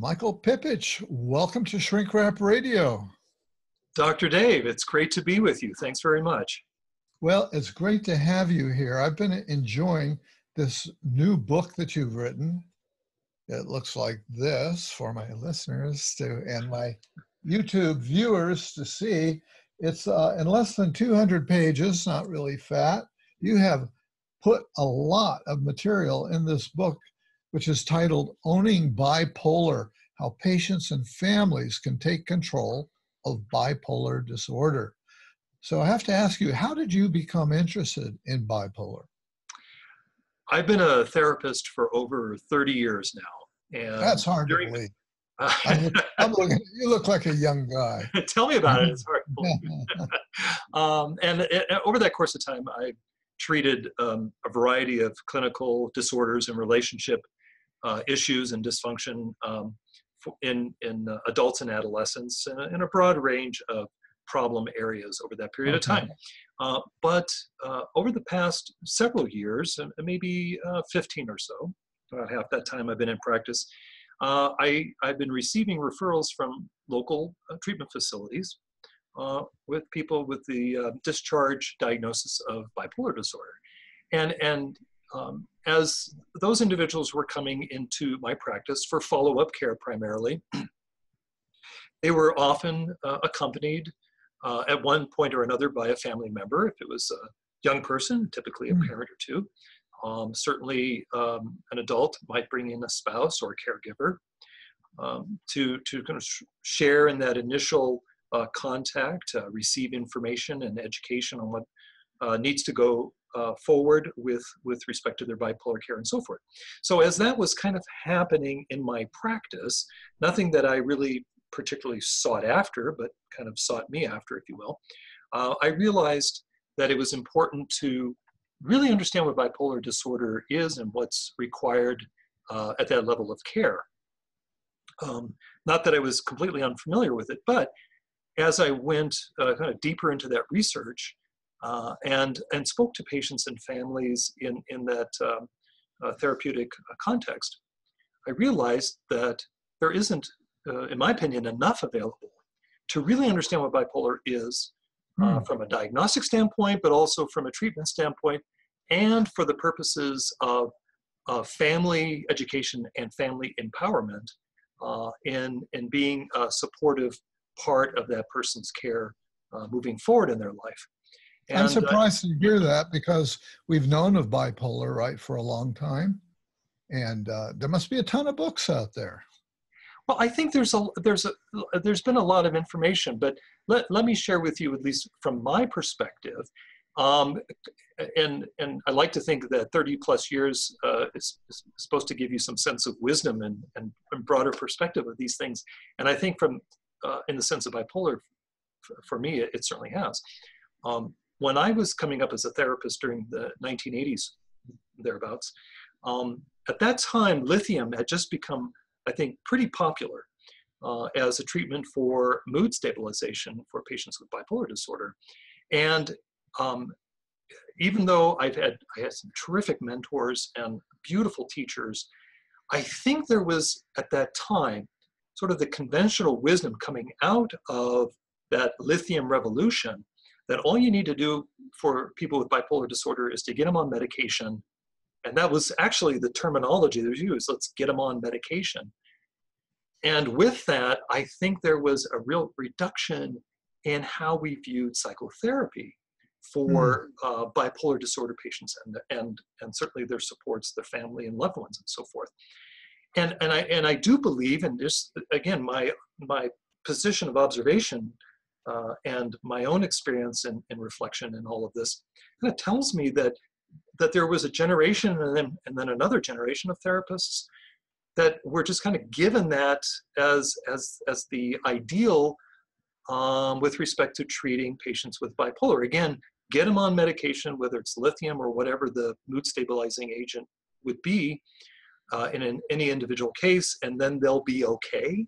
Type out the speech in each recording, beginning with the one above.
Michael Pipich, welcome to Shrink Rap Radio. Dr. Dave, it's great to be with you. Thanks very much. Well, it's great to have you here. I've been enjoying this new book that you've written. It looks like this for my listeners to and my YouTube viewers to see. It's uh, in less than 200 pages, not really fat. You have put a lot of material in this book, which is titled Owning Bipolar How Patients and Families Can Take Control of Bipolar Disorder. So I have to ask you, how did you become interested in bipolar? I've been a therapist for over 30 years now. And That's hard to believe. I'm, look, I'm looking, you look like a young guy. Tell me about it. It's hard. um, and it, over that course of time, I treated um, a variety of clinical disorders and relationship uh, issues and dysfunction um, in, in uh, adults and adolescents in a, in a, broad range of problem areas over that period okay. of time. Uh, but uh, over the past several years, and maybe uh, 15 or so, about half that time I've been in practice, uh, I, I've been receiving referrals from local treatment facilities uh, with people with the uh, discharge diagnosis of bipolar disorder. And, and um, as those individuals were coming into my practice for follow-up care primarily, they were often uh, accompanied uh, at one point or another by a family member. If it was a young person, typically a mm. parent or two. Um, certainly um, an adult might bring in a spouse or a caregiver um, to, to kind of share in that initial uh, contact, uh, receive information and education on what uh, needs to go uh, forward with, with respect to their bipolar care and so forth. So as that was kind of happening in my practice, nothing that I really particularly sought after, but kind of sought me after, if you will, uh, I realized that it was important to really understand what bipolar disorder is and what's required uh, at that level of care. Um, not that I was completely unfamiliar with it, but as I went uh, kind of deeper into that research uh, and, and spoke to patients and families in, in that um, uh, therapeutic context, I realized that there isn't, uh, in my opinion, enough available to really understand what bipolar is mm. from a diagnostic standpoint, but also from a treatment standpoint, and for the purposes of, of family education and family empowerment uh, in, in being a supportive part of that person's care uh, moving forward in their life. And, I'm uh, surprised uh, to hear that because we've known of bipolar, right, for a long time. And uh, there must be a ton of books out there. Well, I think there's a there's a there's been a lot of information, but let, let me share with you at least from my perspective. Um, and and I like to think that 30 plus years uh, is, is, supposed to give you some sense of wisdom and, and, and broader perspective of these things. And I think from uh, in the sense of bipolar, for me, it, it certainly has. Um, when I was coming up as a therapist during the 1980s, thereabouts, um, at that time, lithium had just become, I think, pretty popular uh, as a treatment for mood stabilization for patients with bipolar disorder. And um, even though I've had, I had some terrific mentors and beautiful teachers, I think there was at that time sort of the conventional wisdom coming out of that lithium revolution that all you need to do for people with bipolar disorder is to get them on medication. And that was actually the terminology that was used let's get them on medication. And with that, I think there was a real reduction in how we viewed psychotherapy for mm. uh, bipolar disorder patients and, and, and certainly their supports, their family and loved ones and so forth and and I and I do believe, and this again, my my position of observation uh, and my own experience and, and reflection and all of this kind of tells me that that there was a generation and then and then another generation of therapists that were just kind of given that as as as the ideal um, with respect to treating patients with bipolar. Again, get them on medication, whether it's lithium or whatever the mood stabilizing agent would be, uh, in an, any individual case, and then they'll be okay.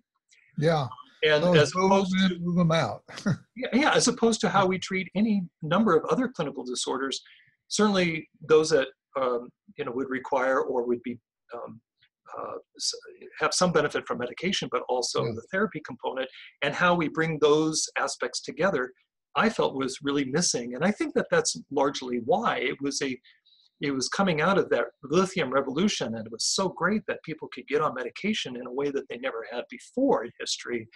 Yeah. And Those as opposed to move them out. yeah, yeah, as opposed to how we treat any number of other clinical disorders, certainly those that um, you know would require or would be um, uh, have some benefit from medication, but also Yeah. the therapy component and how we bring those aspects together. I felt was really missing, and I think that that's largely why it was a it was coming out of that lithium revolution, and it was so great that people could get on medication in a way that they never had before in history.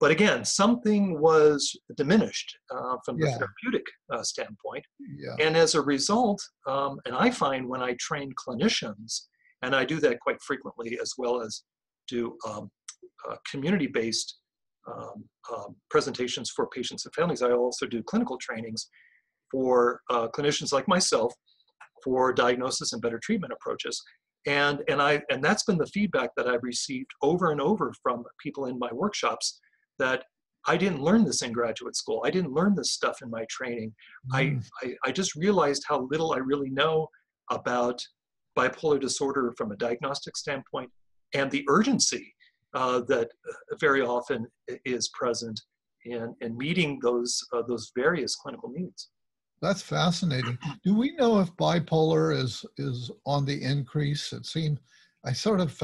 But again, something was diminished uh, from the Yeah. therapeutic uh, standpoint. Yeah. And as a result, um, and I find when I train clinicians, and I do that quite frequently as well as do um, uh, community based um, um, presentations for patients and families, I also do clinical trainings for uh, clinicians like myself for diagnosis and better treatment approaches. And, and, I, and that's been the feedback that I've received over and over from people in my workshops that I didn't learn this in graduate school. I didn't learn this stuff in my training. I, Mm. I, I just realized how little I really know about bipolar disorder from a diagnostic standpoint and the urgency uh, that very often is present in, in meeting those, uh, those various clinical needs. That's fascinating. Do we know if bipolar is is on the increase? It seems I sort of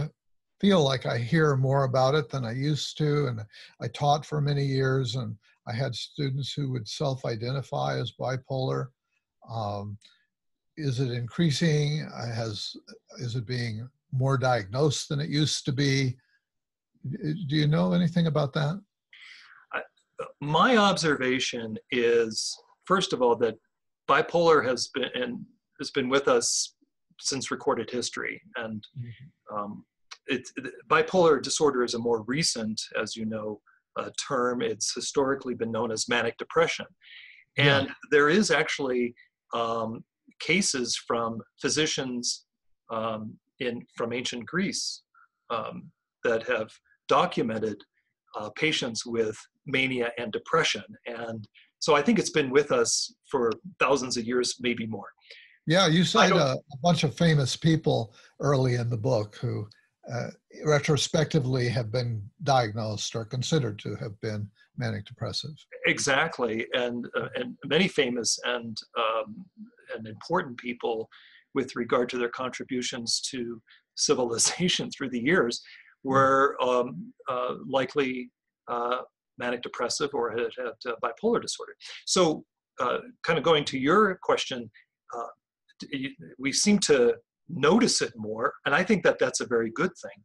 feel like I hear more about it than I used to, and I taught for many years, and I had students who would self-identify as bipolar. Um, is it increasing? Uh, Has is it being more diagnosed than it used to be? Do you know anything about that? my observation is first of all that bipolar has been and has been with us since recorded history. And um, it, bipolar disorder is a more recent as you know uh, term. It's historically been known as manic depression. And there is actually um, cases from physicians um, in from ancient greece um, that have documented uh, patients with mania and depression. And so I think it's been with us for thousands of years, maybe more. Yeah, you cite a, a bunch of famous people early in the book who uh, retrospectively have been diagnosed or considered to have been manic depressive. Exactly, and uh, and many famous and um, and important people with regard to their contributions to civilization through the years were um, uh, likely uh, manic depressive or had had uh, bipolar disorder. So, uh, kind of going to your question, uh, we seem to notice it more, and I think that that's a very good thing.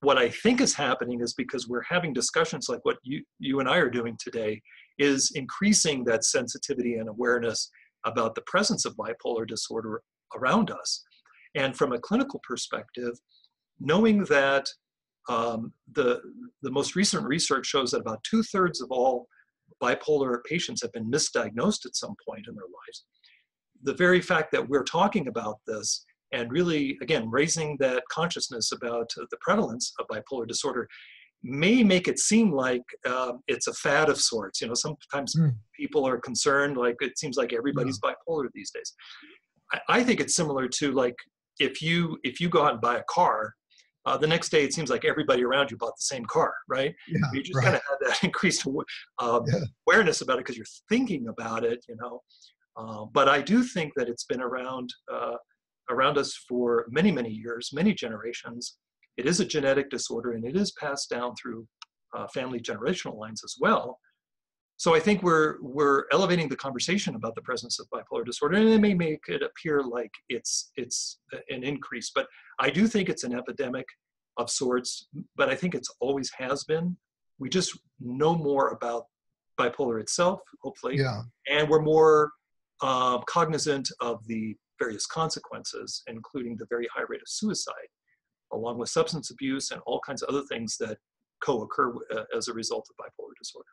What I think is happening is because we're having discussions like what you you and I are doing today, is increasing that sensitivity and awareness about the presence of bipolar disorder around us. And from a clinical perspective, knowing that um, the, the most recent research shows that about two thirds of all bipolar patients have been misdiagnosed at some point in their lives. The very fact that we're talking about this and really, again, raising that consciousness about uh, the prevalence of bipolar disorder may make it seem like um, it's a fad of sorts. You know, sometimes Hmm. people are concerned, like it seems like everybody's bipolar these days. I, I think it's similar to like if you if you go out and buy a car, uh, the next day it seems like everybody around you bought the same car, right? Yeah, You just right. kind of have that increased um, Yeah. awareness about it because you're thinking about it, you know. Uh, but I do think that it's been around uh, around us for many many years, many generations. It is a genetic disorder and it is passed down through uh, family generational lines as well. So I think we're we're elevating the conversation about the presence of bipolar disorder, and it may make it appear like it's it's an increase, but I do think it's an epidemic of sorts. But I think it's always has been. We just know more about bipolar itself, hopefully, Yeah, and we're more uh, cognizant of the various consequences, including the very high rate of suicide, along with substance abuse and all kinds of other things that co-occur uh, as a result of bipolar disorder.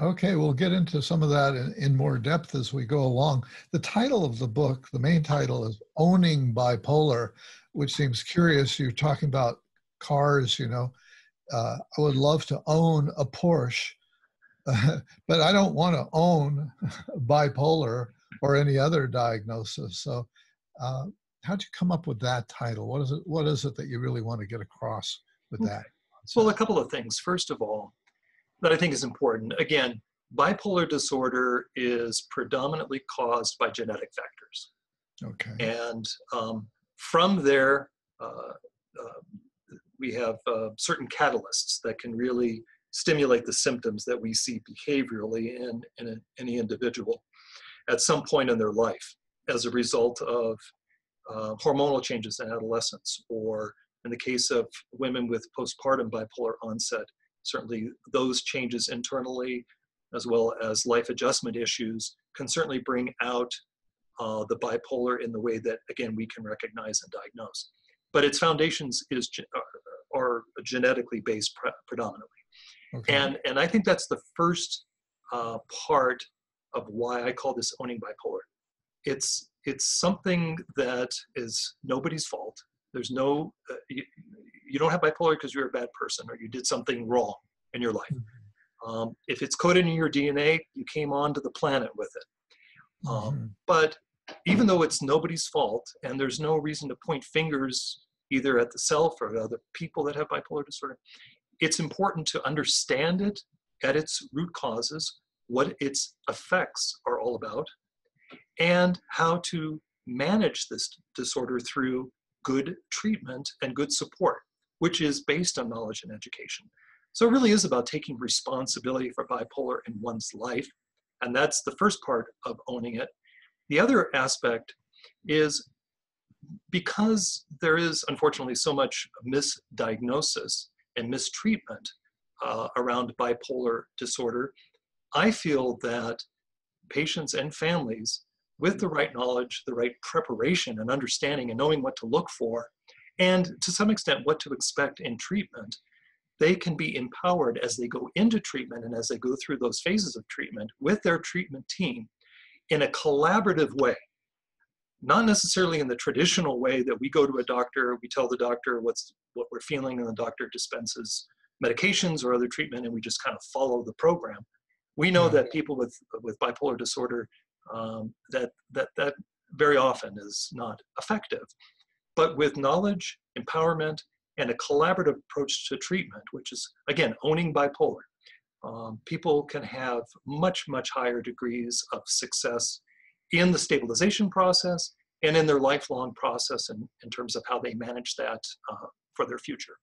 Okay, we'll get into some of that in, in more depth as we go along. The title of the book, the main title is Owning Bipolar, which seems curious. You're talking about cars, you know. Uh, I would love to own a Porsche, but I don't want to own bipolar or any other diagnosis. So, uh, how'd you come up with that title? What is it? What is it that you really want to get across with that? Well, a couple of things. First of all, that I think is important. Again, bipolar disorder is predominantly caused by genetic factors. Okay. And um, from there, uh, uh, we have uh, certain catalysts that can really stimulate the symptoms that we see behaviorally in, in any individual at some point in their life as a result of uh, hormonal changes in adolescence, or in the case of women with postpartum bipolar onset, certainly those changes internally, as well as life adjustment issues, can certainly bring out uh, the bipolar in the way that, again, we can recognize and diagnose. But its foundations is uh, are genetically based pre- predominantly. Okay. And, and I think that's the first uh, part of why I call this owning bipolar. It's, it's something that is nobody's fault. There's no, uh, you, you, don't have bipolar because you're a bad person or you did something wrong in your life. Mm-hmm. Um, if it's coded in your DNA, you came onto the planet with it. Um, mm-hmm. But even though it's nobody's fault and there's no reason to point fingers either at the self or at other people that have bipolar disorder, it's important to understand it at its root causes, what its effects are all about, and how to manage this disorder through good treatment and good support, which is based on knowledge and education. So it really is about taking responsibility for bipolar in one's life. And that's the first part of owning it. The other aspect is because there is unfortunately so much misdiagnosis and mistreatment uh, around bipolar disorder, I feel that patients and families, with the right knowledge, the right preparation and understanding, and knowing what to look for, and to some extent what to expect in treatment, they can be empowered as they go into treatment and as they go through those phases of treatment with their treatment team in a collaborative way not necessarily in the traditional way that we go to a doctor, we tell the doctor what's what we're feeling, and the doctor dispenses medications or other treatment, and we just kind of follow the program. We know that people with with bipolar disorder um, that that that very often is not effective. But with knowledge, empowerment, and a collaborative approach to treatment, which is again owning bipolar, um, people can have much much higher degrees of success in the stabilization process and in their lifelong process in, in terms of how they manage that uh, for their future.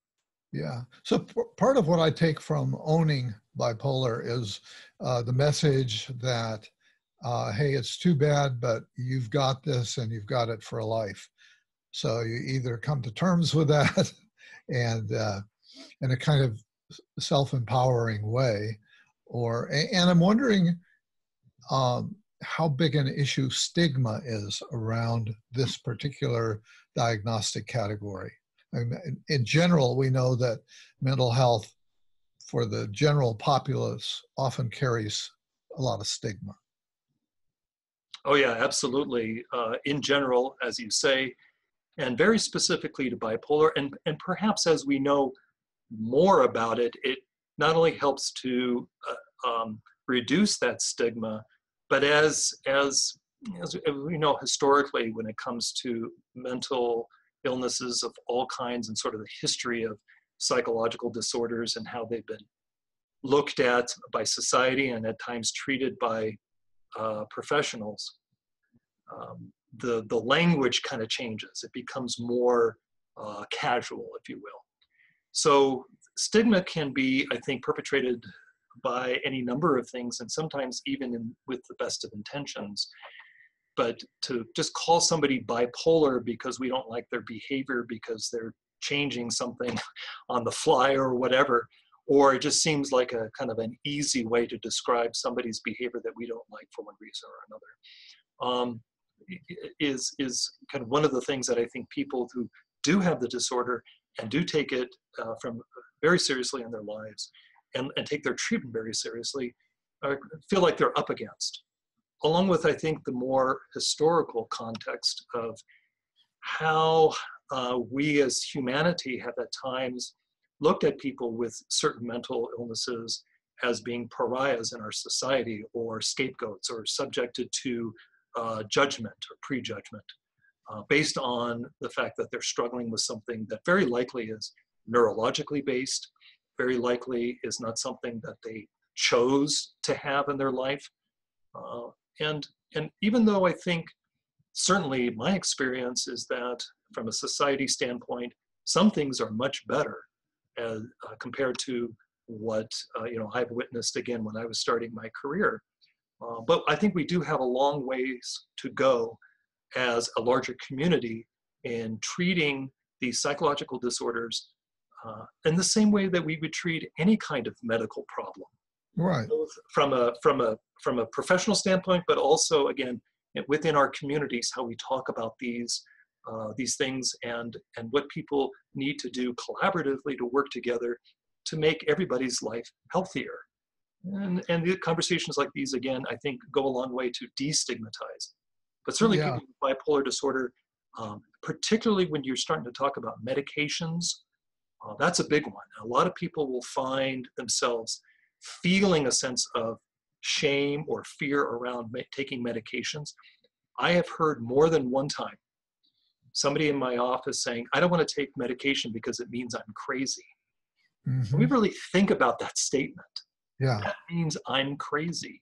Yeah. So p- part of what I take from owning bipolar is uh, the message that, uh, hey, it's too bad, but you've got this and you've got it for a life. So you either come to terms with that and uh, in a kind of self-empowering way, or and I'm wondering, um, how big an issue stigma is around this particular diagnostic category. I mean, in general, we know that mental health for the general populace often carries a lot of stigma. Oh, yeah, absolutely. Uh, in general, as you say, and very specifically to bipolar, and, and perhaps as we know more about it, it not only helps to uh, um, reduce that stigma, but as as as we know historically when it comes to mental illnesses of all kinds and sort of the history of psychological disorders and how they've been looked at by society and at times treated by uh, professionals um, the the language kind of changes. It becomes more uh, casual if you will. So stigma can be i think perpetrated by any number of things, and sometimes even in, with the best of intentions. But to just call somebody bipolar because we don't like their behavior because they're changing something on the fly or whatever, or it just seems like a kind of an easy way to describe somebody's behavior that we don't like for one reason or another. Um, is is kind of one of the things that I think people who do have the disorder and do take it uh, from very seriously in their lives and, and take their treatment very seriously uh, feel like they're up against. Along with, I think, the more historical context of how uh, we as humanity have at times looked at people with certain mental illnesses as being pariahs in our society or scapegoats or subjected to uh, judgment or prejudgment uh, based on the fact that they're struggling with something that very likely is neurologically based very likely is not something that they chose to have in their life. Uh, and, and even though I think certainly my experience is that from a society standpoint, some things are much better as, uh, compared to what uh, you know I've witnessed again when I was starting my career. Uh, but I think we do have a long ways to go as a larger community in treating these psychological disorders uh, in the same way that we would treat any kind of medical problem. Right. Both from a from a from a professional standpoint, but also again within our communities, how we talk about these uh, these things and and what people need to do collaboratively to work together to make everybody's life healthier. And, and the conversations like these, again, I think go a long way to destigmatize. But certainly Yeah. people with bipolar disorder, um, particularly when you're starting to talk about medications, uh, that's a big one. A lot of people will find themselves feeling a sense of shame or fear around ma- taking medications. I have heard more than one time somebody in my office saying, I don't want to take medication because it means I'm crazy. Mhm. We really think about that statement, Yeah. that means I'm crazy.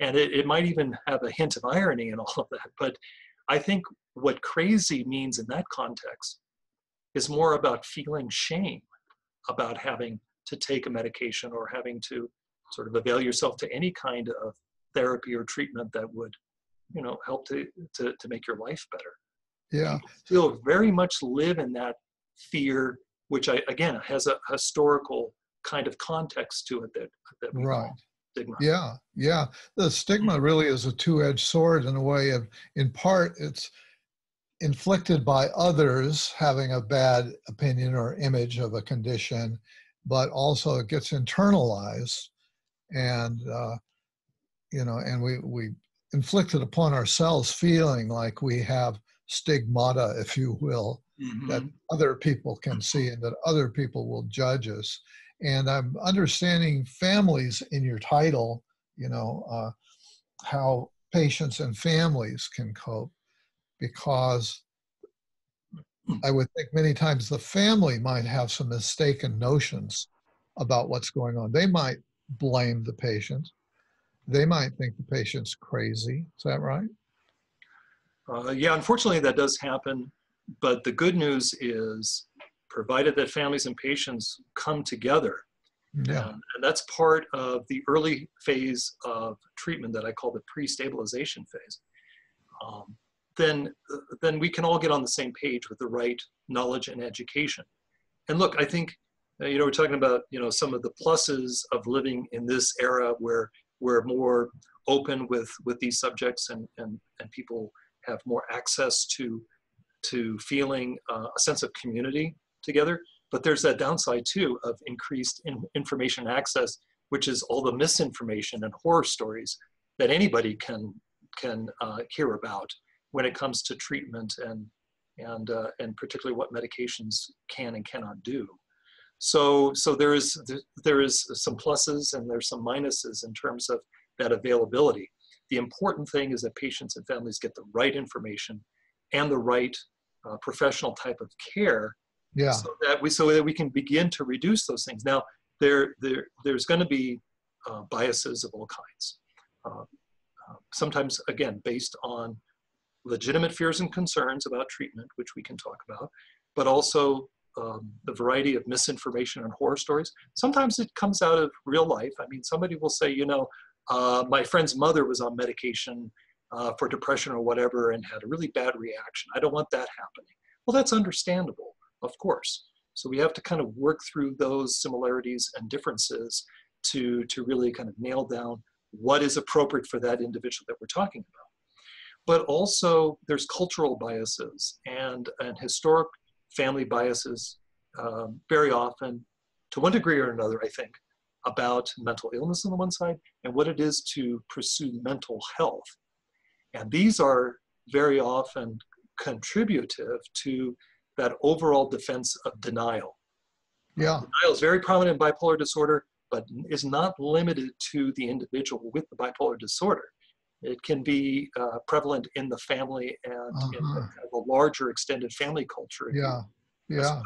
And it, it might even have a hint of irony in all of that. But I think what crazy means in that context is more about feeling shame about having to take a medication or having to sort of avail yourself to any kind of therapy or treatment that would, you know, help to, to, to make your life better. Yeah. Still very much live in that fear, which I, again, has a historical kind of context to it that, that Right. stigma. Yeah, yeah. The stigma really is a two-edged sword in a way of, in part, it's inflicted by others having a bad opinion or image of a condition, but also it gets internalized, and uh, you know, and we we inflict it upon ourselves, feeling like we have stigmata, if you will, that Mhm. other people can see and that other people will judge us. And I'm understanding families in your title, you know, uh, how patients and families can cope because I would think many times the family might have some mistaken notions about what's going on. They might blame the patient. They might think the patient's crazy. Is that right? Uh, yeah, unfortunately, that does happen. But the good news is, provided that families and patients come together, Yeah. um, and that's part of the early phase of treatment that I call the pre-stabilization phase. Um, then, then we can all get on the same page with the right knowledge and education. And look, I think, uh, you know, we're talking about, you know, some of the pluses of living in this era where we're more open with with these subjects and and and people have more access to to feeling uh, a sense of community together. But there's that downside too of increased in, information access, which is all the misinformation and horror stories that anybody can can uh, hear about when it comes to treatment and and uh, and particularly what medications can and cannot do. So so there is there is some pluses and there's some minuses in terms of that availability. The important thing is that patients and families get the right information and the right uh, professional type of care Yeah. so that we so that we can begin to reduce those things. Now, there there there's going to be uh, biases of all kinds. Uh, uh, sometimes, again, based on legitimate fears and concerns about treatment, which we can talk about, but also um, the variety of misinformation and horror stories. Sometimes it comes out of real life. I mean, somebody will say, you know, uh, my friend's mother was on medication uh, for depression or whatever and had a really bad reaction. I don't want that happening. Well, that's understandable, of course. So we have to kind of work through those similarities and differences to, to really kind of nail down what is appropriate for that individual that we're talking about. But also there's cultural biases and, and historic family biases um, very often, to one degree or another, I think, about mental illness on the one side and what it is to pursue mental health. And these are very often contributive to that overall defense of denial. Yeah. Denial is very prominent in bipolar disorder, but is not limited to the individual with the bipolar disorder. It can be uh, prevalent in the family and in Uh-huh. kind of a larger extended family culture. Yeah, yeah. well.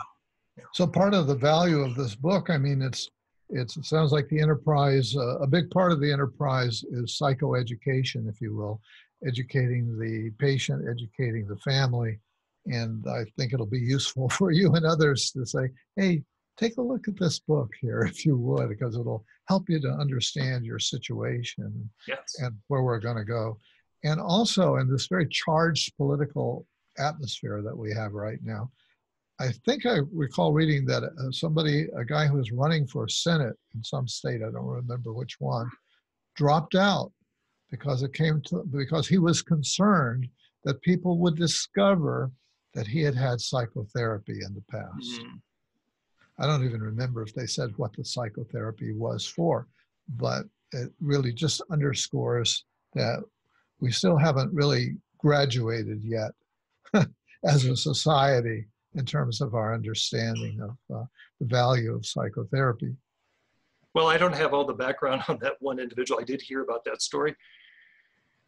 Yeah. So part of the value of this book, I mean, it's it's it sounds like the enterprise. Uh, a big part of the enterprise is psychoeducation, if you will, educating the patient, educating the family, And I think it'll be useful for you and others to say, hey, take a look at this book here, if you would, because it'll help you to understand your situation yes. and where we're going to go. And also, in this very charged political atmosphere that we have right now, I think I recall reading that uh, somebody, a guy who was running for Senate in some state, I don't remember which one, dropped out because it came to because he was concerned that people would discover that he had had psychotherapy in the past. Mm-hmm. I don't even remember if they said what the psychotherapy was for, but it really just underscores that we still haven't really graduated yet as a society in terms of our understanding of uh, the value of psychotherapy. Well, I don't have all the background on that one individual. I did hear about that story,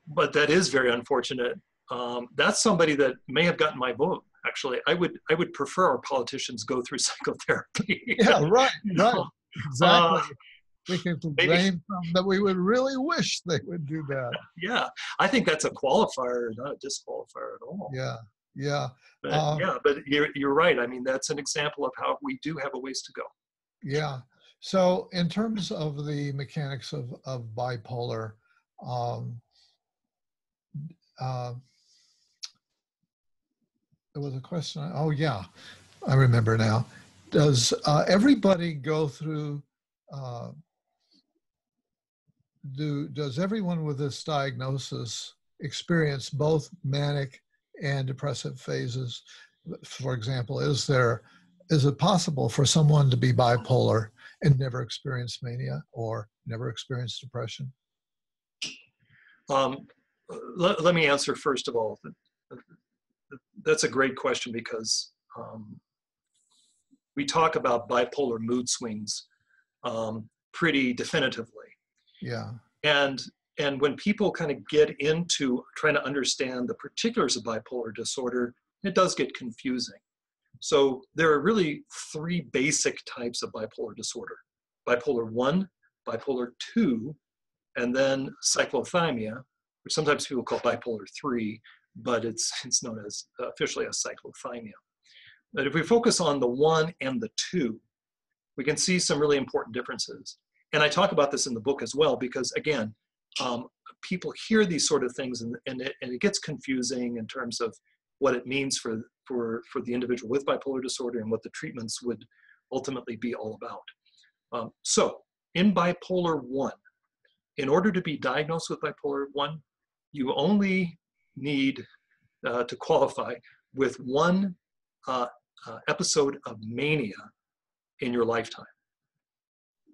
but that is very unfortunate. Um, that's somebody that may have gotten my vote. Actually, I would I would prefer our politicians go through psychotherapy. yeah, right, right, exactly. Uh, we can blame them that we would really wish they would do that. Yeah, I think that's a qualifier, not a disqualifier at all. Yeah, yeah. But, um, yeah, but you're, you're right. I mean, that's an example of how we do have a ways to go. Yeah. So, in terms of the mechanics of, of bipolar, um, uh, there was a question. Oh, yeah, I remember now. Does uh, everybody go through? Uh, do does everyone with this diagnosis experience both manic and depressive phases. For example, is there is it possible for someone to be bipolar and never experience mania or never experience depression? Um, let, let, me answer first of all. That's a great question because um, we talk about bipolar mood swings um, pretty definitively. Yeah. And and when people kind of get into trying to understand the particulars of bipolar disorder, it does get confusing. So there are really three basic types of bipolar disorder bipolar 1, bipolar 2, and then cyclothymia, which sometimes people call bipolar 3, but it's, it's known as officially as cyclothymia. But if we focus on the 1 and the 2, we can see some really important differences. And I talk about this in the book as well because, again, um, people hear these sort of things and, and, it, and it gets confusing in terms of what it means for, for, for the individual with bipolar disorder and what the treatments would ultimately be all about. Um, so in bipolar 1, in order to be diagnosed with bipolar 1, you only need uh, to qualify with one uh, uh, episode of mania in your lifetime.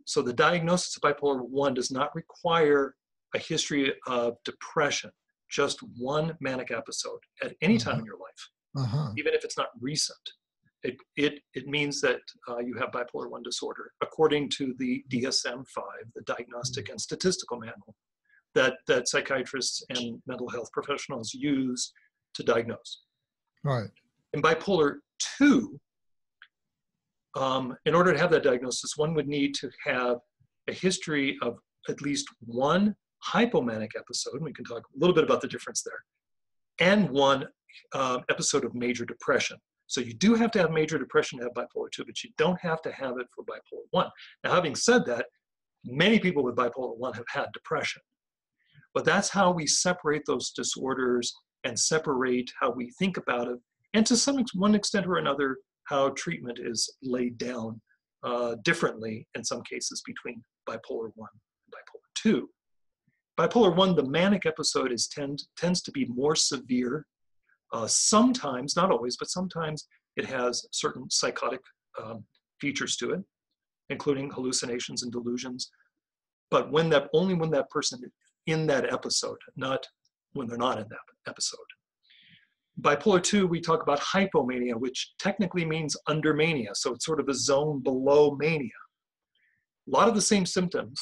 So the diagnosis of bipolar 1 does not require a history of depression, just one manic episode at any time uh-huh. in your life, uh-huh. even if it's not recent. It, it, it means that uh, you have bipolar 1 disorder, according to the DSM 5, the Diagnostic mm-hmm. and Statistical Manual, that, that psychiatrists and mental health professionals use to diagnose. Right. In bipolar 2, um, in order to have that diagnosis, one would need to have a history of at least one hypomanic episode, and we can talk a little bit about the difference there, and one uh, episode of major depression. So you do have to have major depression to have bipolar 2, but you don't have to have it for bipolar 1. Now, having said that, many people with bipolar 1 have had depression. But that's how we separate those disorders and separate how we think about it, and to some one extent or another, how treatment is laid down uh, differently in some cases between bipolar 1 and bipolar 2. Bipolar 1, the manic episode is tend, tends to be more severe. Uh, sometimes, not always, but sometimes it has certain psychotic um, features to it, including hallucinations and delusions. But when that only when that person in that episode, not when they're not in that episode. Bipolar 2, we talk about hypomania, which technically means under mania. So it's sort of a zone below mania. A lot of the same symptoms,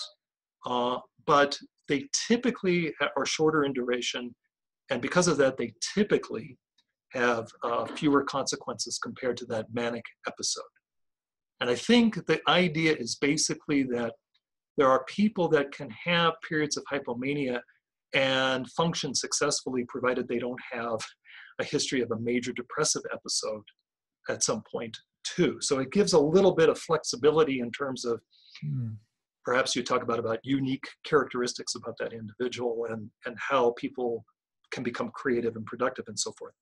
uh, but they typically are shorter in duration, and because of that, they typically have uh, fewer consequences compared to that manic episode. And I think the idea is basically that there are people that can have periods of hypomania and function successfully provided they don't have a history of a major depressive episode at some point too. So it gives a little bit of flexibility in terms of hmm. perhaps you talk about about unique characteristics about that individual and and how people can become creative and productive and so forth.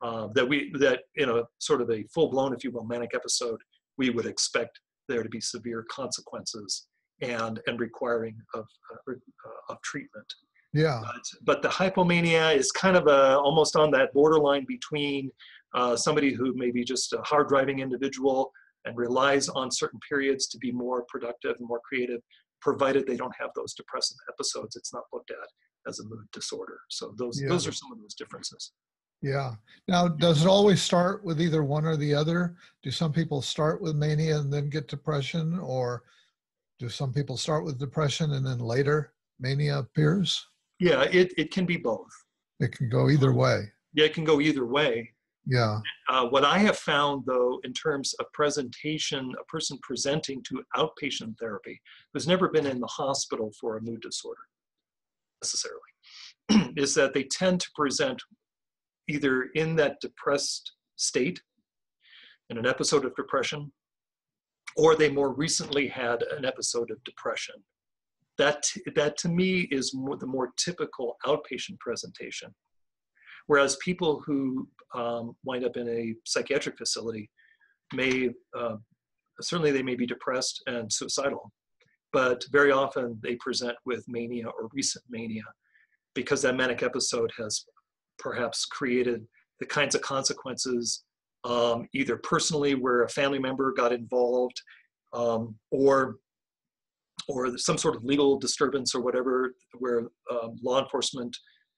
Uh, that we that in a sort of a full blown, if you will, manic episode, we would expect there to be severe consequences and and requiring of uh, uh, of treatment. Yeah. But, but, the hypomania is kind of a, almost on that borderline between uh, somebody who may be just a hard driving individual and relies on certain periods to be more productive and more creative, provided they don't have those depressive episodes. It's not looked at as a mood disorder. So those yeah. those are some of those differences. Yeah. Now, does it always start with either one or the other? Do some people start with mania and then get depression, or do some people start with depression and then later mania appears? Yeah, it, it can be both. It can go either way. Yeah, it can go either way. Yeah. Uh, what I have found, though, in terms of presentation, a person presenting to outpatient therapy who's never been in the hospital for a mood disorder necessarily, is that they tend to present either in that depressed state, in an episode of depression, or they more recently had an episode of depression that, that to me is more, the more typical outpatient presentation. Whereas people who um, wind up in a psychiatric facility may, uh, certainly they may be depressed and suicidal, but very often they present with mania or recent mania because that manic episode has perhaps created the kinds of consequences um, either personally where a family member got involved um, or or some sort of legal disturbance or whatever, where um, law enforcement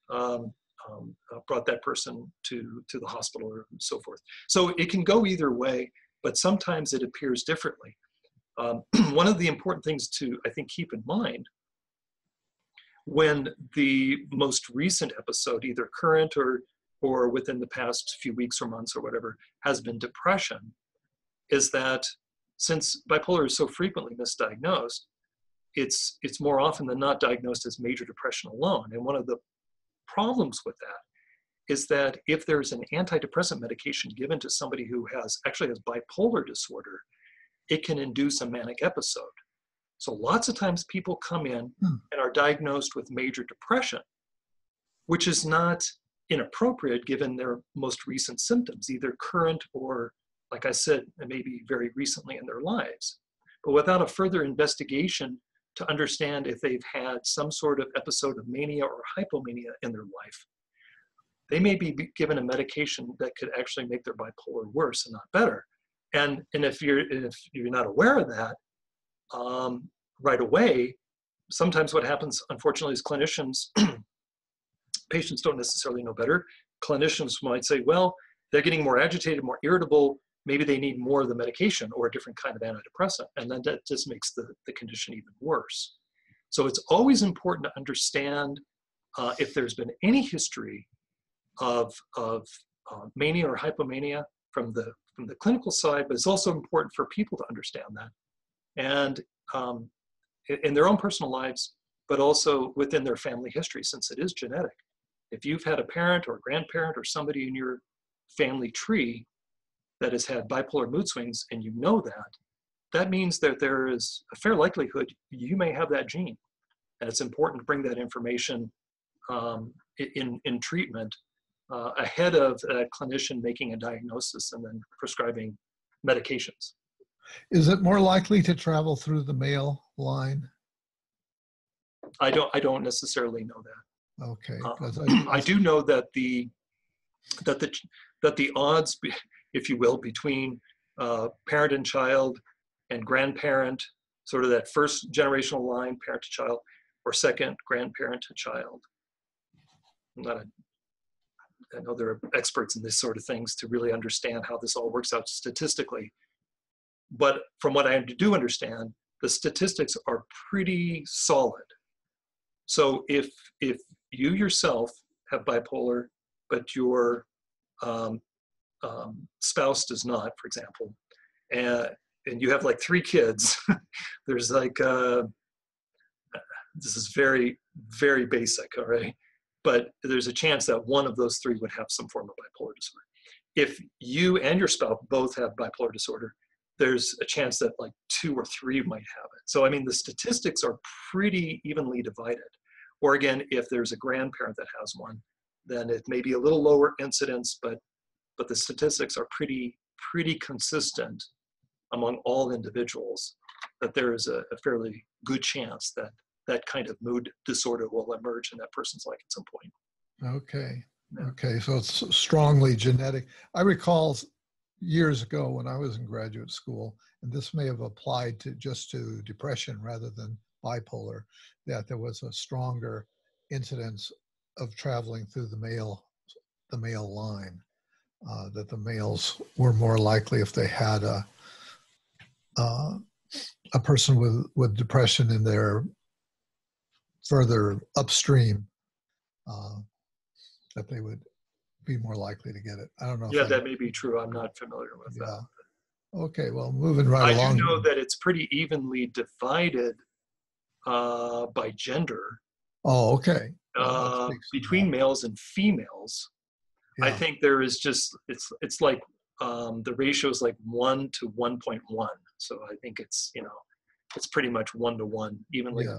um, um, uh, brought that person to, to the hospital or so forth. So it can go either way, but sometimes it appears differently. Um, one of the important things to, I think, keep in mind when the most recent episode, either current or, or within the past few weeks or months or whatever, has been depression, is that since bipolar is so frequently misdiagnosed, it's it's more often than not diagnosed as major depression alone. And one of the problems with that is that if there's an antidepressant medication given to somebody who has actually has bipolar disorder, it can induce a manic episode. So lots of times people come in hmm. and are diagnosed with major depression, which is not inappropriate given their most recent symptoms, either current or, like I said, maybe very recently in their lives. But without a further investigation to understand if they've had some sort of episode of mania or hypomania in their life. They may be given a medication that could actually make their bipolar worse and not better. And, and if, you're, if you're not aware of that um, right away, sometimes what happens, unfortunately, is clinicians, patients don't necessarily know better. Clinicians might say, well, they're getting more agitated, more irritable, maybe they need more of the medication or a different kind of antidepressant. And then that just makes the, the condition even worse. So it's always important to understand uh, if there's been any history of, of uh, mania or hypomania from the, from the clinical side, but it's also important for people to understand that. And um, in their own personal lives, but also within their family history, since it is genetic. If you've had a parent or a grandparent or somebody in your family tree that has had bipolar mood swings and you know that, that means that there is a fair likelihood you may have that gene. And it's important to bring that information um, in, in treatment uh, ahead of a clinician making a diagnosis and then prescribing medications. Is it more likely to travel through the male line? I don't. I don't necessarily know that. Okay. Uh, I, I, do know that the that the that the odds if you will, between uh, parent and child and grandparent, sort of that first generational line, parent to child, or second, grandparent to child. I'm not a, I know there are experts in this sort of things to really understand how this all works out statistically. But from what I do understand, the statistics are pretty solid. So if if you yourself have bipolar, but your um, um, spouse does not, for example, and and you have like three kids, there's like uh, this is very very basic, all right. but there's a chance that one of those three would have some form of bipolar disorder. If you and your spouse both have bipolar disorder, there's a chance that like two or three might have it. So, I mean, the statistics are pretty evenly divided. Or again, if there's a grandparent that has one, then it may be a little lower incidence, but but the statistics are pretty pretty consistent among all individuals that there is a, a fairly good chance that that kind of mood disorder will emerge in that person's life at some point. Okay. Okay. So it's strongly genetic. I recall years ago when I was in graduate school, and this may have applied to just to depression rather than bipolar, that there was a stronger incidence of traveling through the male the male line. Uh, that the males were more likely if they had a uh, a person with with depression in their further upstream uh, that they would be more likely to get it. I don't know. Yeah, that may be true. I'm not familiar with yeah. that. Okay, well, moving right I along. I do know that it's pretty evenly divided uh, by gender. Oh, okay. Well, uh, between males and females, yeah. I think there is just it's it's like um, the ratio is like one to one point one. So I think it's you know it's pretty much one to one evenly yeah.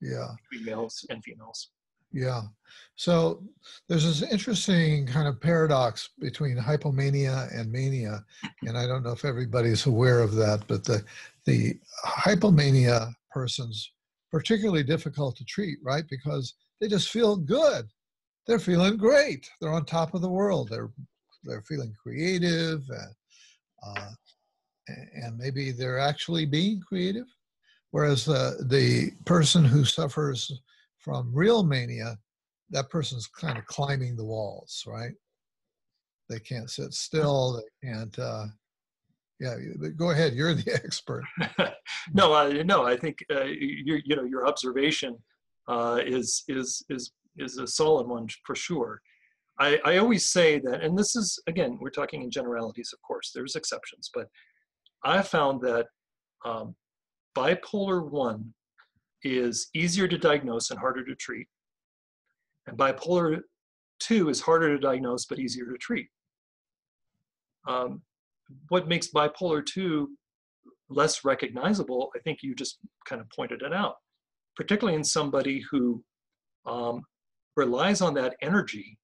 Yeah. between males and females. Yeah. So there's this interesting kind of paradox between hypomania and mania. And I don't know if everybody's aware of that, but the, the hypomania person's particularly difficult to treat, right? Because they just feel good. They're feeling great. They're on top of the world. They're, they're feeling creative and, uh, and maybe they're actually being creative. Whereas the, the person who suffers from real mania, that person's kind of climbing the walls, right? They can't sit still. They can't. Uh, yeah, go ahead. You're the expert. no, I no. I think uh, you you know your observation uh, is is is is a solid one for sure. I, I always say that, and this is again, we're talking in generalities, of course. There's exceptions, but I found that um, bipolar one is easier to diagnose and harder to treat. And bipolar 2 is harder to diagnose but easier to treat. Um, what makes bipolar 2 less recognizable, I think you just kind of pointed it out, particularly in somebody who um, relies on that energy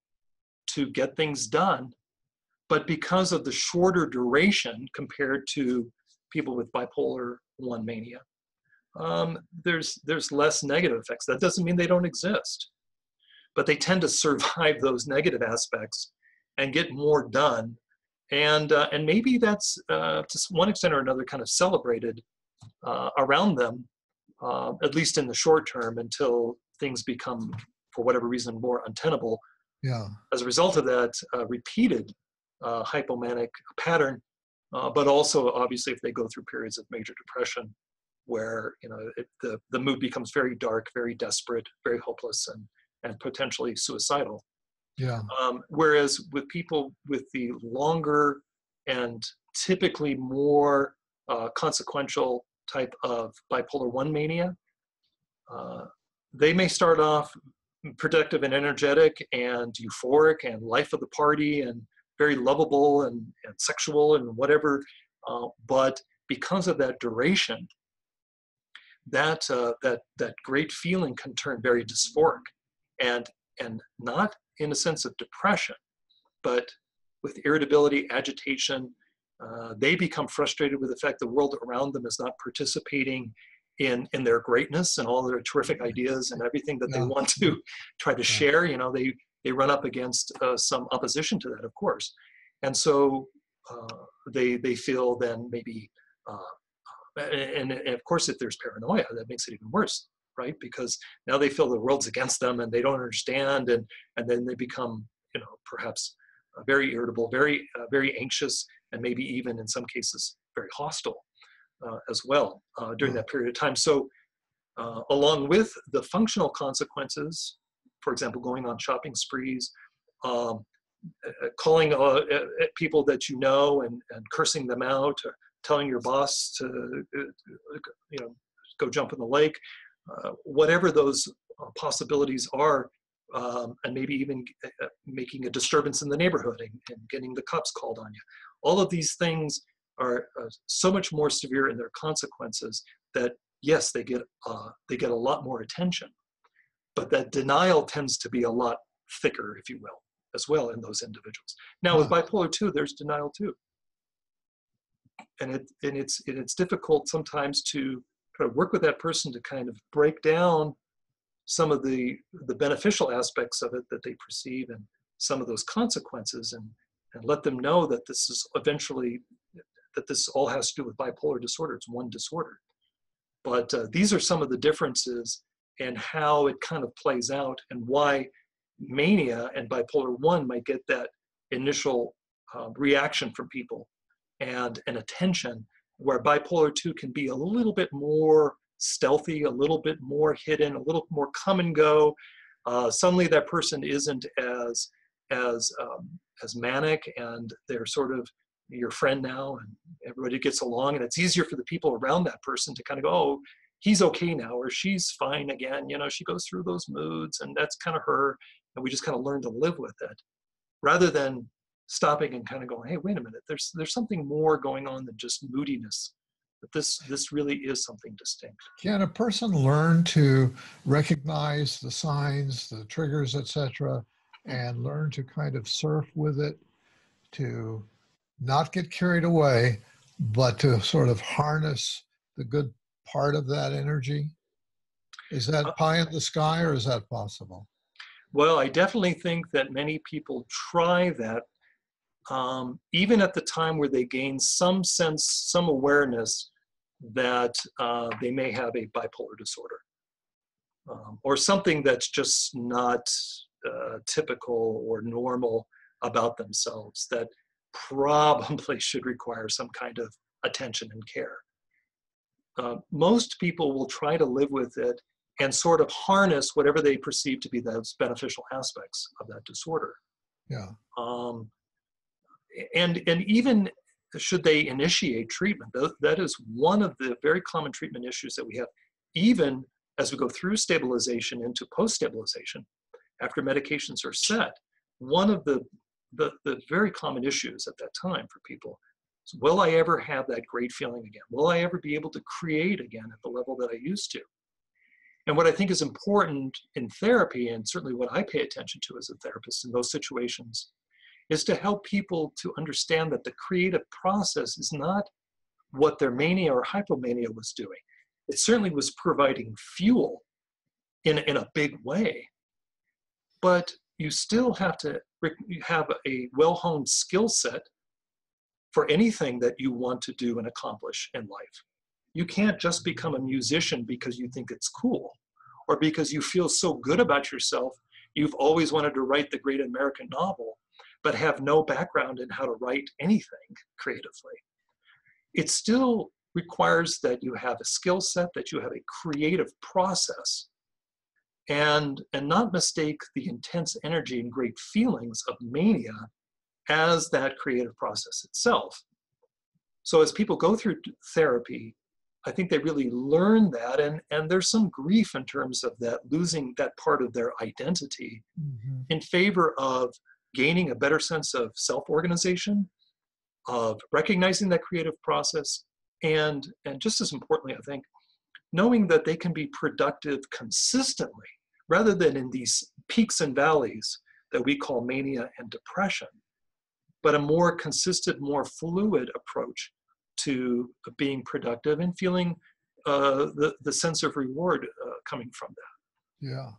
to get things done, but because of the shorter duration compared to people with bipolar 1 mania, um, there's there's less negative effects. That doesn't mean they don't exist, but they tend to survive those negative aspects and get more done. And uh, and maybe that's uh, to one extent or another kind of celebrated uh, around them, uh, at least in the short term, until things become, for whatever reason, more untenable. Yeah. As a result of that, uh, repeated uh, hypomanic pattern, but also obviously if they go through periods of major depression, where you know it, the the mood becomes very dark, very desperate, very hopeless, and and potentially suicidal. Yeah. Um, whereas with people with the longer and typically more uh, consequential type of bipolar one mania, uh, they may start off productive and energetic and euphoric and life of the party and very lovable and, and sexual and whatever, uh, but because of that duration, that uh, that that great feeling can turn very dysphoric, and and not in a sense of depression, but with irritability, agitation. Uh, they become frustrated with the fact the world around them is not participating in in their greatness and all their terrific ideas and everything that yeah. they want to try to yeah. share. You know, they they run up against uh, some opposition to that, of course, and so uh, they they feel then maybe uh, and, and of course, if there's paranoia, that makes it even worse, right? Because now they feel the world's against them and they don't understand, and and then they become, you know, perhaps uh, very irritable, very uh, very anxious, and maybe even in some cases very hostile uh, as well uh, during that period of time. So, uh, along with the functional consequences, for example, going on shopping sprees. Um, uh, calling people that you know and, and cursing them out, or, telling your boss to, uh, you know, go jump in the lake, whatever those uh, possibilities are, um, and maybe even uh, making a disturbance in the neighborhood and, and, getting the cops called on you. All of these things are uh, so much more severe in their consequences that yes, they get uh, they get a lot more attention, but that denial tends to be a lot thicker, if you will, as well in those individuals. Now with bipolar two, there's denial too, and it and it's and it's difficult sometimes to try work with that person to kind of break down some of the the beneficial aspects of it that they perceive and some of those consequences and and let them know that this is eventually that this all has to do with bipolar disorder. It's one disorder. But uh, these are some of the differences and how it kind of plays out and why mania and bipolar 1 might get that initial uh, reaction from people and an attention where bipolar 2 can be a little bit more stealthy, a little bit more hidden, a little more come and go. Uh, suddenly, that person isn't as as um, as manic, and they're sort of your friend now, and everybody gets along, and it's easier for the people around that person to kind of go, oh, he's okay now, or she's fine again. You know, she goes through those moods, and that's kind of her, and we just kind of learn to live with it, rather than stopping and kind of going, hey, wait a minute, there's there's something more going on than just moodiness but this this really is something distinct. Can a person learn to recognize the signs, the triggers, etc., and learn to kind of surf with it, to not get carried away, but to sort of harness the good part of that energy? Is that uh, pie in the sky, or is that possible? Well, I definitely think that many people try that um, even at the time where they gain some sense, some awareness that uh, they may have a bipolar disorder um, or something that's just not uh, typical or normal about themselves that probably should require some kind of attention and care. Uh, most people will try to live with it and sort of harness whatever they perceive to be those beneficial aspects of that disorder. Yeah. Um, and and even should they initiate treatment, that is one of the very common treatment issues that we have, even as we go through stabilization into post-stabilization, after medications are set. One of the, the, the very common issues at that time for people is, will I ever have that great feeling again? Will I ever be able to create again at the level that I used to? And what I think is important in therapy, and certainly what I pay attention to as a therapist in those situations, is to help people to understand that the creative process is not what their mania or hypomania was doing. It certainly was providing fuel in, in a big way. But you still have to have a well honed skill set for anything that you want to do and accomplish in life. You can't just become a musician because you think it's cool or because you feel so good about yourself. You've always wanted to write the great American novel but have no background in how to write anything creatively. It still requires that you have a skill set, that you have a creative process, and, and not mistake the intense energy and great feelings of mania as that creative process itself. So as people go through therapy, I think they really learn that, and, and there's some grief in terms of that losing that part of their identity mm-hmm. in favor of gaining a better sense of self-organization, of recognizing that creative process, and, and just as importantly, I think, knowing that they can be productive consistently rather than in these peaks and valleys that we call mania and depression, but a more consistent, more fluid approach to being productive and feeling uh, the, the sense of reward uh, coming from that. Yeah.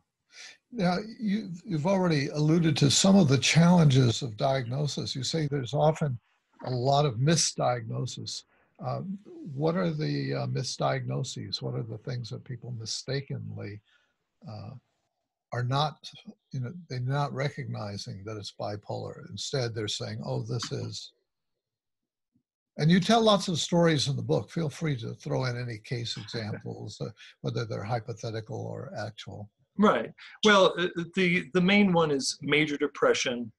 Now, you, you've already alluded to some of the challenges of diagnosis. You say there's often a lot of misdiagnosis. Uh, what are the uh, misdiagnoses? What are the things that people mistakenly uh, are not, you know, they're not recognizing that it's bipolar. Instead, they're saying, oh, this is. And you tell lots of stories in the book. Feel free to throw in any case examples, uh, whether they're hypothetical or actual. Right. Well, uh, uh, the the main one is major depression,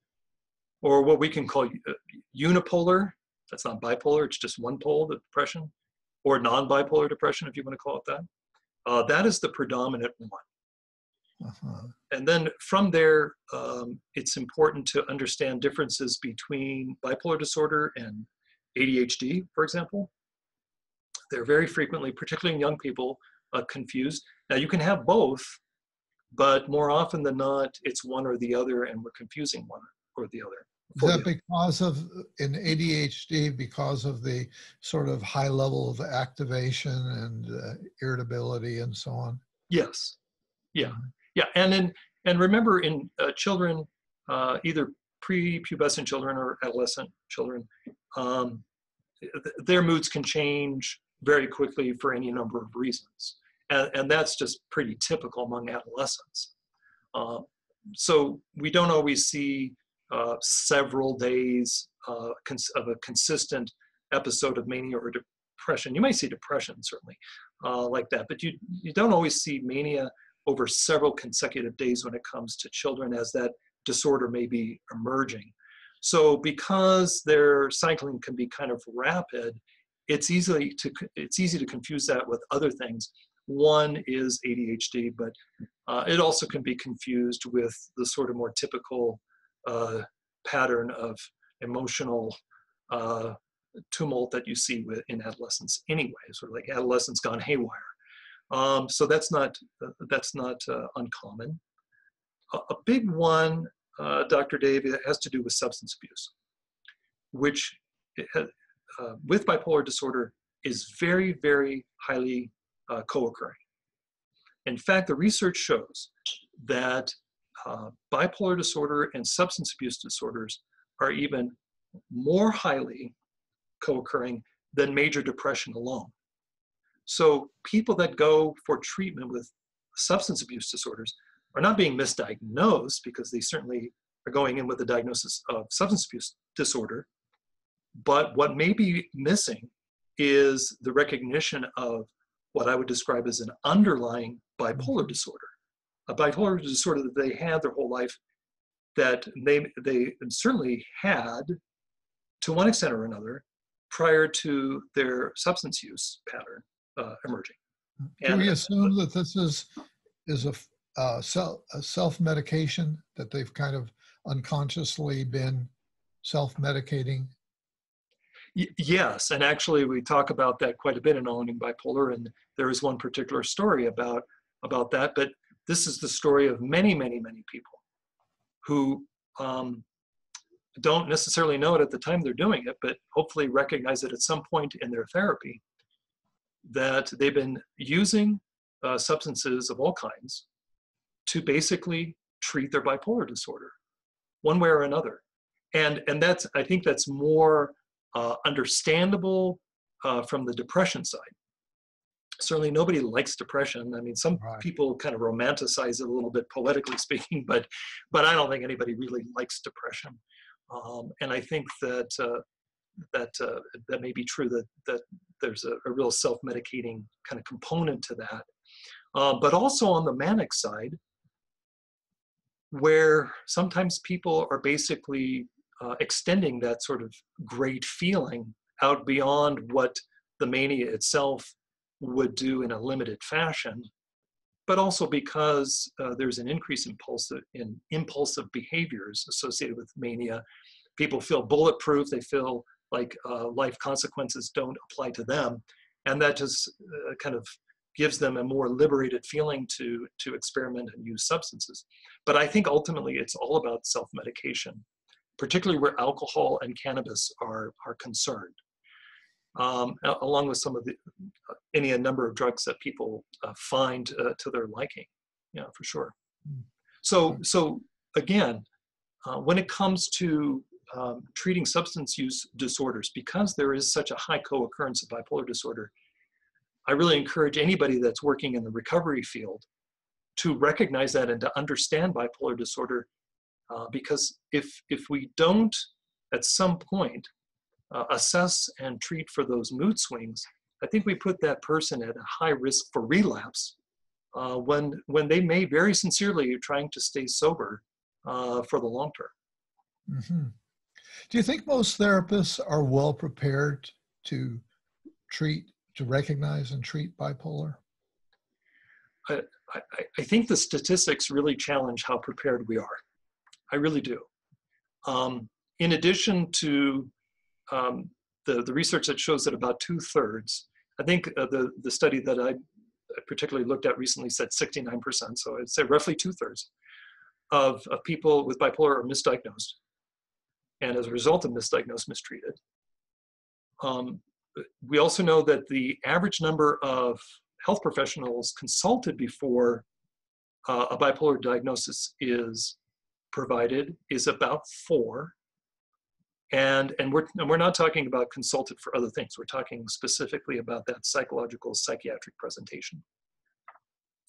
or what we can call uh, unipolar. That's not bipolar. It's just one pole, the depression, or non-bipolar depression, if you want to call it that. Uh, that is the predominant one. Uh-huh. And then from there, um, it's important to understand differences between bipolar disorder and ADHD, for example. They're very frequently, particularly in young people, uh, confused. Now, you can have both, but more often than not, it's one or the other, and we're confusing one or the other. Is that because of in ADHD because of the sort of high level of activation and uh, irritability and so on? Yes. Yeah. Mm-hmm. Yeah. And then and remember in uh, children, uh, either prepubescent children or adolescent children, um, th- their moods can change very quickly for any number of reasons, and, and that's just pretty typical among adolescents. Uh, so we don't always see uh, several days uh, of a consistent episode of mania or depression. You might see depression certainly uh, like that, but you you don't always see mania over several consecutive days when it comes to children as that disorder may be emerging. So because their cycling can be kind of rapid, it's easily to it's easy to confuse that with other things. One is ADHD, but uh, it also can be confused with the sort of more typical uh, pattern of emotional uh, tumult that you see with, in adolescence anyway, sort of like adolescence gone haywire. Um, so that's not, that's not uh, uncommon. A, a, big one, uh, Dr. Dave, has to do with substance abuse, which uh, with bipolar disorder is very, very highly co-occurring. In fact, the research shows that uh, bipolar disorder and substance abuse disorders are even more highly co-occurring than major depression alone. So people that go for treatment with substance abuse disorders are not being misdiagnosed because they certainly are going in with a diagnosis of substance abuse disorder. But what may be missing is the recognition of what I would describe as an underlying bipolar disorder a bipolar disorder that they had their whole life that they, they certainly had to one extent or another prior to their substance use pattern uh, emerging. Can and, we assume that this is is a, uh, self, a self medication that they've kind of unconsciously been self yes, and actually we talk about that quite a bit in owning bipolar, and there is one particular story about about that. But this is the story of many, many, many people who um, don't necessarily know it at the time they're doing it, but hopefully recognize it at some point in their therapy that they've been using uh, substances of all kinds to basically treat their bipolar disorder, one way or another. And, and that's, I think that's more uh, understandable uh, from the depression side certainly nobody likes depression. I mean, some right. people kind of romanticize it a little bit, poetically speaking, but but I don't think anybody really likes depression. Um, and I think that uh, that uh, that may be true that that there's a, a real self-medicating kind of component to that. Uh, but also on the manic side, where sometimes people are basically uh, extending that sort of great feeling out beyond what the mania itself would do in a limited fashion, but also because uh, there's an increase in, impulsive, in impulsive behaviors associated with mania. People feel bulletproof, they feel like uh, life consequences don't apply to them, and that just uh, kind of gives them a more liberated feeling to, to experiment and use substances. But I think ultimately it's all about self-medication, particularly where alcohol and cannabis are, are concerned um, along with some of the any a number of drugs that people uh, find uh, to their liking. Yeah, for sure. Hmm. So, so again, uh, when it comes to um, treating substance use disorders, because there is such a high co-occurrence of bipolar disorder, I really encourage anybody that's working in the recovery field to recognize that and to understand bipolar disorder, uh, because if if we don't at some point uh, assess and treat for those mood swings, I think we put that person at a high risk for relapse uh, when, when they may very sincerely be trying to stay sober uh, for the long term. Mm-hmm. Do you think most therapists are well prepared to treat, to recognize and treat bipolar? I, I, I, think the statistics really challenge how prepared we are. I really do. Um, in addition to um, the, the research that shows that about two thirds, I think uh, the, the study that I particularly looked at recently said 69%, so I'd say roughly two thirds of, of people with bipolar are misdiagnosed. And as a result of misdiagnosed, mistreated. Um, we also know that the average number of health professionals consulted before uh, a bipolar diagnosis is provided is about four. And, and, we're, and we're not talking about consulted for other things. We're talking specifically about that psychological psychiatric presentation.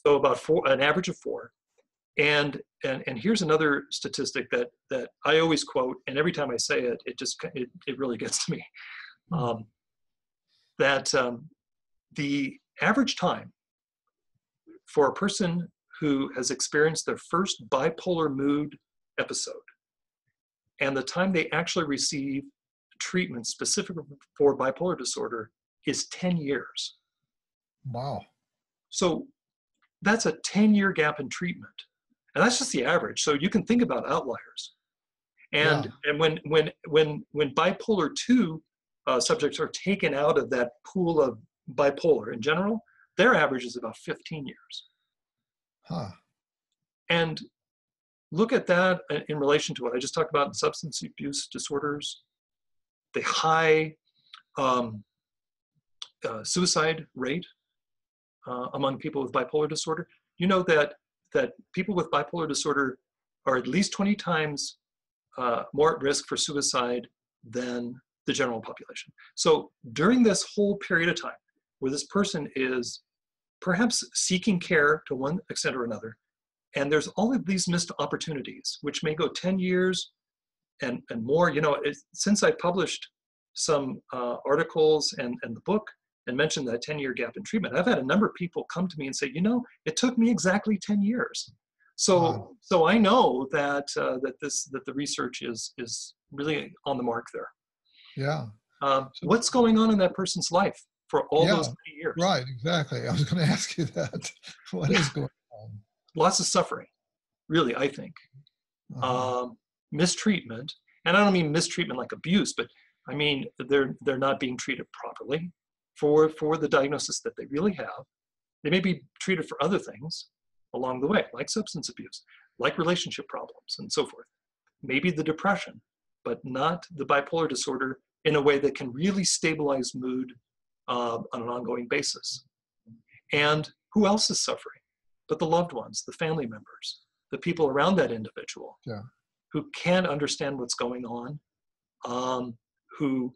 So about four, an average of four. And, and, and here's another statistic that, that I always quote, and every time I say it, it just, it, it really gets to me. Um, that um, the average time for a person who has experienced their first bipolar mood episode and the time they actually receive treatment specific for bipolar disorder is 10 years. Wow. So that's a 10 year gap in treatment. And that's just the average. So you can think about outliers. And yeah. and when when when when bipolar 2 uh, subjects are taken out of that pool of bipolar in general, their average is about 15 years. Huh. And look at that in relation to what I just talked about in substance abuse disorders, the high um, uh, suicide rate uh, among people with bipolar disorder. You know that that people with bipolar disorder are at least 20 times uh, more at risk for suicide than the general population. So during this whole period of time, where this person is perhaps seeking care to one extent or another. And there's all of these missed opportunities, which may go 10 years and, and more. You know, it, since I published some uh, articles and, and the book and mentioned that 10 year gap in treatment, I've had a number of people come to me and say, you know, it took me exactly 10 years. So, wow. so I know that uh, that this that the research is is really on the mark there. Yeah. Um, what's going on in that person's life? for all yeah, those many years. Right, exactly. I was going to ask you that. what is going on? Lots of suffering, really, I think. Uh-huh. Um, mistreatment, and I don't mean mistreatment like abuse, but I mean they're they're not being treated properly for for the diagnosis that they really have. They may be treated for other things along the way, like substance abuse, like relationship problems, and so forth. Maybe the depression, but not the bipolar disorder in a way that can really stabilize mood uh, on an ongoing basis. And who else is suffering? But the loved ones, the family members, the people around that individual yeah. who can't understand what's going on, um, who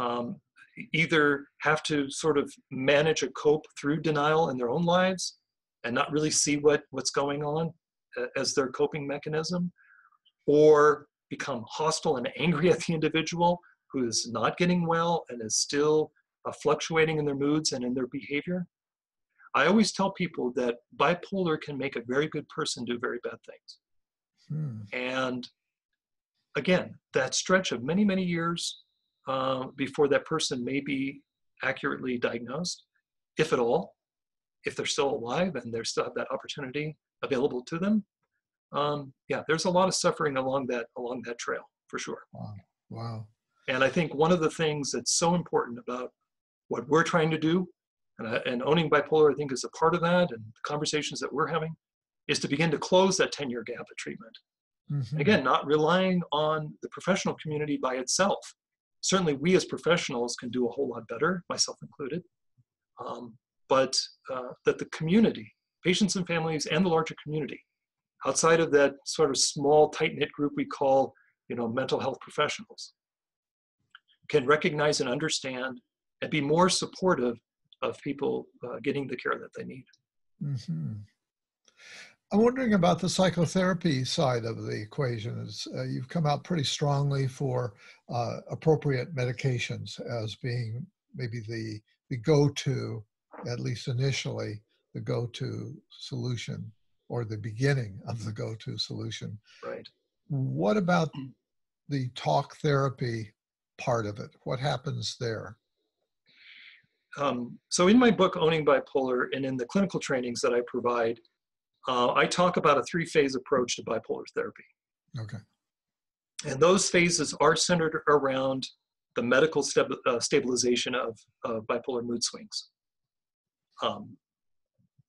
um, either have to sort of manage or cope through denial in their own lives and not really see what, what's going on as their coping mechanism, or become hostile and angry at the individual who is not getting well and is still uh, fluctuating in their moods and in their behavior. I always tell people that bipolar can make a very good person do very bad things. Hmm. And again, that stretch of many, many years uh, before that person may be accurately diagnosed, if at all, if they're still alive and they still have that opportunity available to them. Um, yeah, there's a lot of suffering along that along that trail for sure. Wow. Wow. And I think one of the things that's so important about what we're trying to do, and, uh, and owning bipolar, I think, is a part of that, and the conversations that we're having, is to begin to close that 10 year gap of treatment. Mm-hmm. Again, not relying on the professional community by itself. Certainly, we as professionals can do a whole lot better, myself included. Um, but uh, that the community, patients and families, and the larger community, outside of that sort of small, tight knit group we call, you know, mental health professionals, can recognize and understand and be more supportive of people uh, getting the care that they need. Mm-hmm. I'm wondering about the psychotherapy side of the equation. Uh, you've come out pretty strongly for uh, appropriate medications as being maybe the the go-to, at least initially, the go-to solution or the beginning of the go-to solution. Right. What about the talk therapy part of it? What happens there? Um, so in my book, Owning Bipolar, and in the clinical trainings that I provide, uh, I talk about a three-phase approach to bipolar therapy. Okay. And those phases are centered around the medical uh, stabilization of, bipolar mood swings. Um,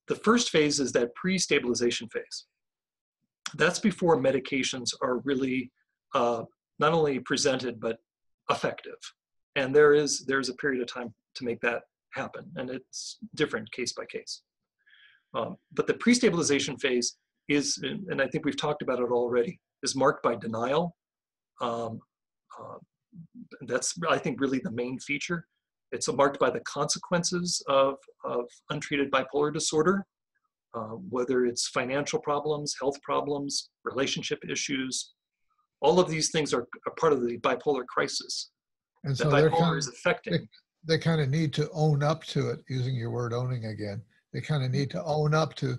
the first phase is that pre-stabilization phase. That's before medications are really uh, not only presented but effective. And there is there's a period of time to make that happen, and it's different case by case. Um, but the pre-stabilization phase is, and I think we've talked about it already, is marked by denial. Um, uh, that's I think really the main feature. It's marked by the consequences of, of untreated bipolar disorder, uh, whether it's financial problems, health problems, relationship issues. All of these things are, are part of the bipolar crisis. And so bipolar is affecting. They, kind of need to own up to it, using your word owning again. They kind of need to own up to,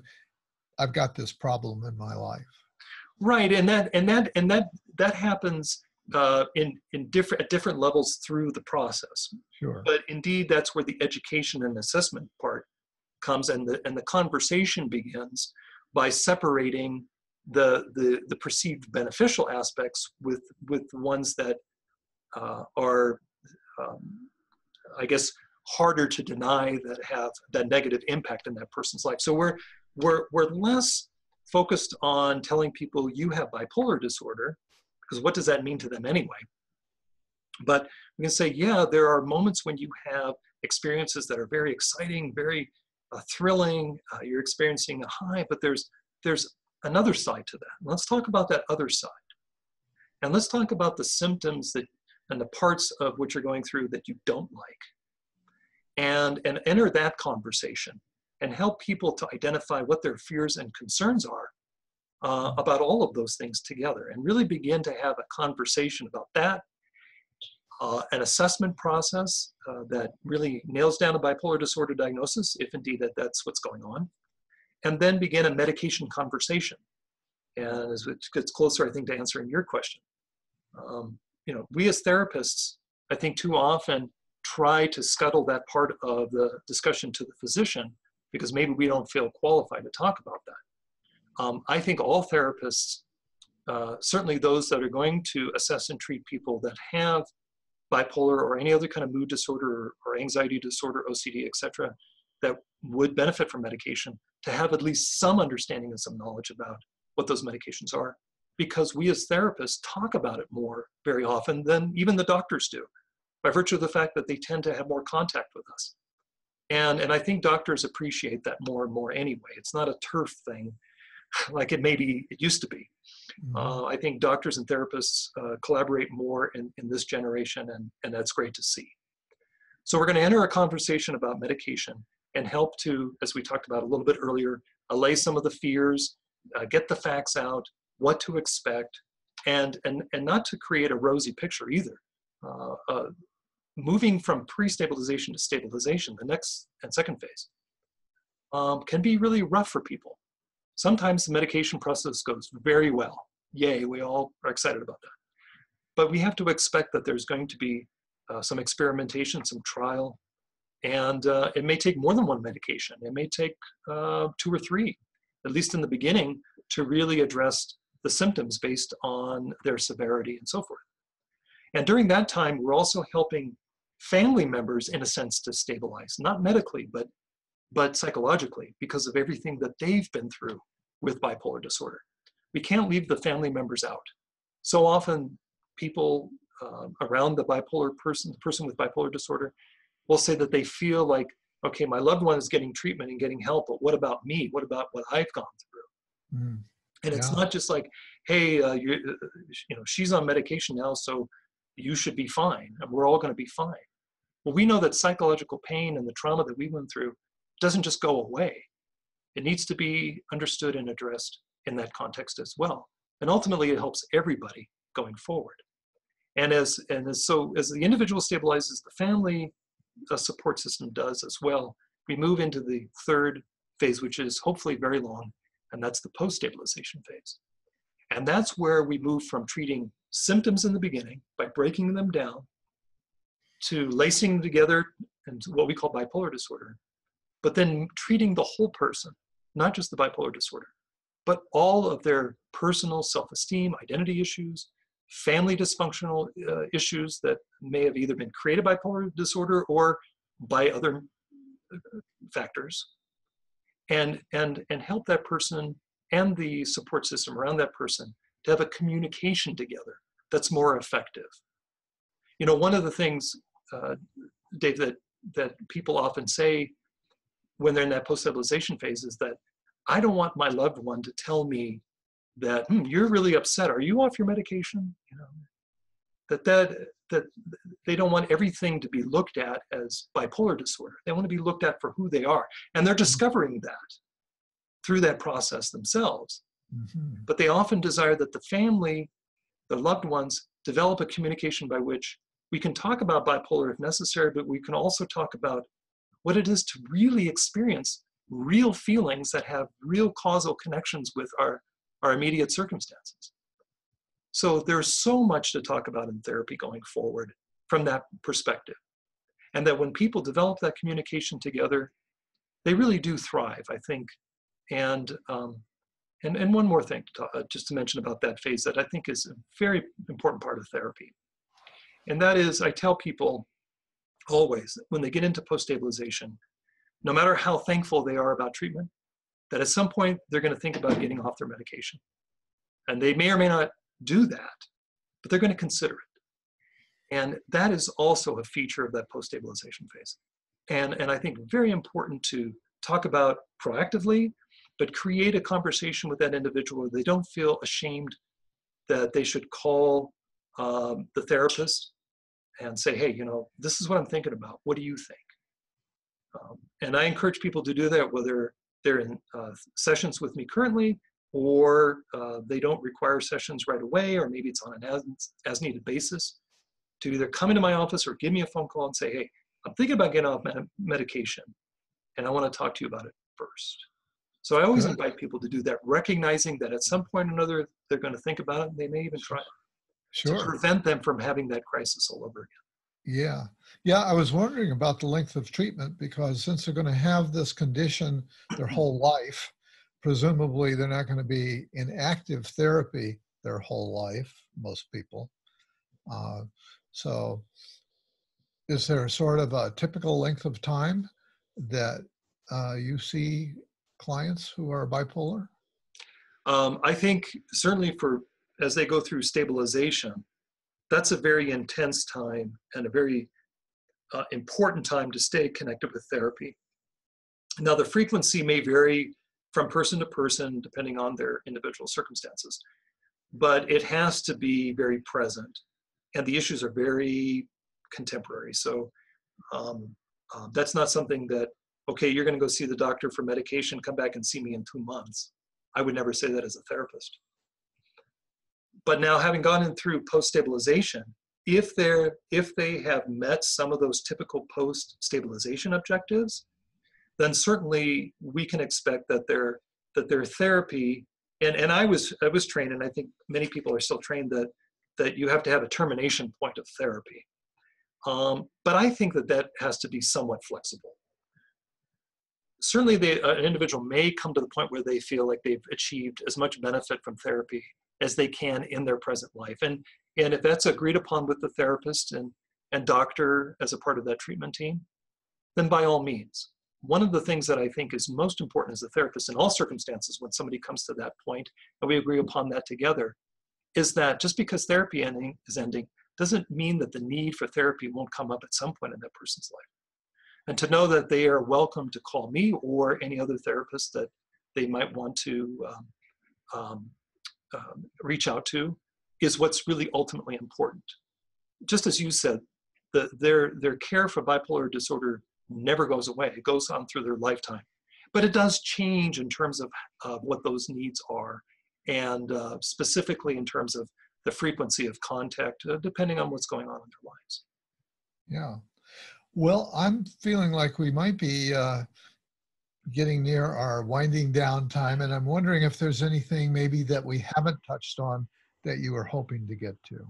I've got this problem in my life. Right, and that and that and that that happens uh, in in different at different levels through the process. Sure. But indeed, that's where the education and assessment part comes, and the and the conversation begins by separating the the the perceived beneficial aspects with with ones that uh, are, um, I guess, harder to deny that have that negative impact in that person's life. So we're we're we're less focused on telling people you have bipolar disorder because what does that mean to them anyway? But we can say, yeah, there are moments when you have experiences that are very exciting, very uh, thrilling. Uh, you're experiencing a high, but there's there's another side to that. Let's talk about that other side, and let's talk about the symptoms that and the parts of what you're going through that you don't like, and and enter that conversation and help people to identify what their fears and concerns are uh, about all of those things together and really begin to have a conversation about that, uh, an assessment process uh, that really nails down a bipolar disorder diagnosis, if indeed that that's what's going on, and then begin a medication conversation. And as it gets closer, I think, to answering your question, um, you know, we as therapists, I think too often try to scuttle that part of the discussion to the physician because maybe we don't feel qualified to talk about that. Um, I think all therapists, uh, certainly those that are going to assess and treat people that have bipolar or any other kind of mood disorder or anxiety disorder, OCD, etc., that would benefit from medication, to have at least some understanding and some knowledge about what those medications are. Because we as therapists talk about it more very often than even the doctors do, by virtue of the fact that they tend to have more contact with us. And, and I think doctors appreciate that more and more anyway. It's not a turf thing like it maybe it used to be. Mm-hmm. Uh, I think doctors and therapists uh, collaborate more in, in this generation, and, and that's great to see. So we're going to enter a conversation about medication and help to, as we talked about a little bit earlier, allay some of the fears, uh, get the facts out, what to expect, and, and, and not to create a rosy picture either. Uh, uh, moving from pre-stabilization to stabilization, the next and second phase, um, can be really rough for people. Sometimes the medication process goes very well. Yay, we all are excited about that. But we have to expect that there's going to be uh, some experimentation, some trial, and uh, it may take more than one medication. It may take uh, two or three, at least in the beginning, to really address the symptoms based on their severity and so forth. And during that time, we're also helping family members, in a sense, to stabilize, not medically, but but psychologically because of everything that they've been through with bipolar disorder. We can't leave the family members out. So often, people uh, around the bipolar person, the person with bipolar disorder, will say that they feel like, okay, my loved one is getting treatment and getting help, but what about me? What about what I've gone through? Mm, and it's yeah. not just like, hey, uh, you, uh, you know, she's on medication now, so you should be fine, and we're all going to be fine. Well, we know that psychological pain and the trauma that we went through doesn't just go away. It needs to be understood and addressed in that context as well. And ultimately, it helps everybody going forward. And as and as so as the individual stabilizes, the family support system does as well. We move into the third phase, which is hopefully very long, and that's the post-stabilization phase. And that's where we move from treating symptoms in the beginning by breaking them down to lacing them together and what we call bipolar disorder, but then treating the whole person, not just the bipolar disorder, but all of their personal self esteem, identity issues, family dysfunctional uh, issues that may have either been created by bipolar disorder or by other uh, factors and and and help that person and the support system around that person to have a communication together that's more effective. You know one of the things uh, dave that that people often say when they're in that post-stabilization phase is that i don't want my loved one to tell me that hmm, you're really upset. Are you off your medication? You know that that that they don't want everything to be looked at as bipolar disorder they want to be looked at for who they are and they're discovering that through that process themselves mm-hmm. but they often desire that the family the loved ones develop a communication by which we can talk about bipolar if necessary but we can also talk about what it is to really experience real feelings that have real causal connections with our our immediate circumstances. So there's so much to talk about in therapy going forward from that perspective. And that when people develop that communication together, they really do thrive, I think. And um, and, and one more thing, to, uh, just to mention about that phase that I think is a very important part of therapy. And that is, I tell people always when they get into post stabilization, no matter how thankful they are about treatment, that at some point they're going to think about getting off their medication. And they may or may not do that, but they're going to consider it. And that is also a feature of that post stabilization phase. And, and I think very important to talk about proactively, but create a conversation with that individual where they don't feel ashamed that they should call um, the therapist and say, hey, you know, this is what I'm thinking about. What do you think? Um, and I encourage people to do that, whether they're in uh, sessions with me currently, or uh, they don't require sessions right away, or maybe it's on an as, as needed basis, to either come into my office or give me a phone call and say, hey, I'm thinking about getting off med- medication, and I want to talk to you about it first. So I always Good. invite people to do that, recognizing that at some point or another they're going to think about it, and they may even try it. Sure. To prevent them from having that crisis all over again. Yeah. Yeah, I was wondering about the length of treatment because since they're going to have this condition their whole life, presumably they're not going to be in active therapy their whole life, most people. Uh, so, is there sort of a typical length of time that uh, you see clients who are bipolar? Um, I think certainly for as they go through stabilization, that's a very intense time and a very uh, important time to stay connected with therapy. Now, the frequency may vary from person to person depending on their individual circumstances, but it has to be very present. And the issues are very contemporary. So um, uh, that's not something that, okay, you're going to go see the doctor for medication, come back and see me in two months. I would never say that as a therapist. But now having gone in through post-stabilization, if they're if they have met some of those typical post-stabilization objectives, then certainly we can expect that their that their therapy and, and I was I was trained and I think many people are still trained that that you have to have a termination point of therapy. Um, but I think that that has to be somewhat flexible. Certainly, they, an individual may come to the point where they feel like they've achieved as much benefit from therapy as they can in their present life. And, and if that's agreed upon with the therapist and, and doctor as a part of that treatment team, then by all means. One of the things that I think is most important as a therapist in all circumstances when somebody comes to that point and we agree upon that together is that just because therapy ending is ending doesn't mean that the need for therapy won't come up at some point in that person's life. And to know that they are welcome to call me or any other therapist that they might want to um, um, um, reach out to is what's really ultimately important. Just as you said, the, their, their care for bipolar disorder never goes away. It goes on through their lifetime. But it does change in terms of uh, what those needs are, and uh, specifically in terms of the frequency of contact, uh, depending on what's going on in their lives. Yeah. Well, I'm feeling like we might be uh, getting near our winding down time, and I'm wondering if there's anything maybe that we haven't touched on that you were hoping to get to.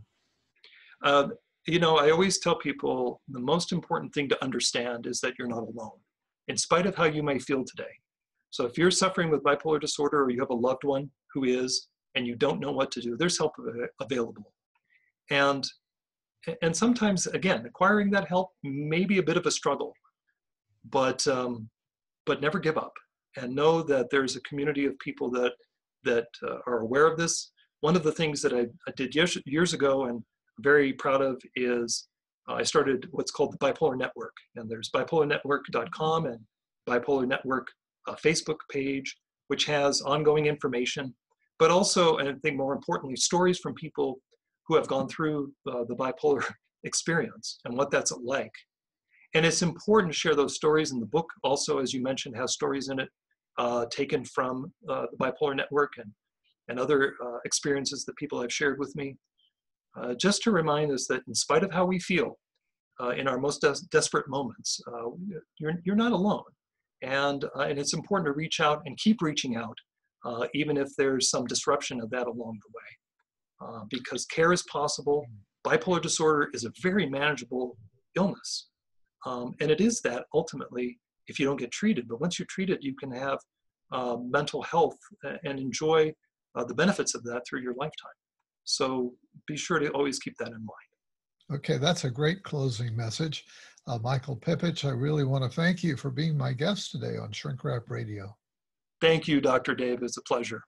You know, I always tell people the most important thing to understand is that you're not alone, in spite of how you may feel today. So if you're suffering with bipolar disorder or you have a loved one who is, and you don't know what to do, there's help available. And and sometimes, again, acquiring that help may be a bit of a struggle, but um, but never give up and know that there's a community of people that that uh, are aware of this. One of the things that I, I did years, years ago and very proud of is uh, I started what's called the Bipolar Network, and there's bipolarnetwork.com and Bipolar Network uh, Facebook page, which has ongoing information, but also, and I think more importantly, stories from people who have gone through uh, the bipolar experience and what that's like. And it's important to share those stories. And the book also, as you mentioned, has stories in it uh, taken from uh, the Bipolar Network and, and other uh, experiences that people have shared with me. Uh, just to remind us that in spite of how we feel uh, in our most des- desperate moments, you're, you're not alone. And, and it's important to reach out and keep reaching out, even if there's some disruption of that along the way uh, because care is possible. Bipolar disorder is a very manageable illness. Um, and it is that ultimately if you don't get treated. But once you're treated, you can have uh, mental health and enjoy uh, the benefits of that through your lifetime. So be sure to always keep that in mind. Okay, that's a great closing message. Uh, Michael Pipich, I really want to thank you for being my guest today on Shrink Rap Radio. Thank you, Dr. Dave. It's a pleasure.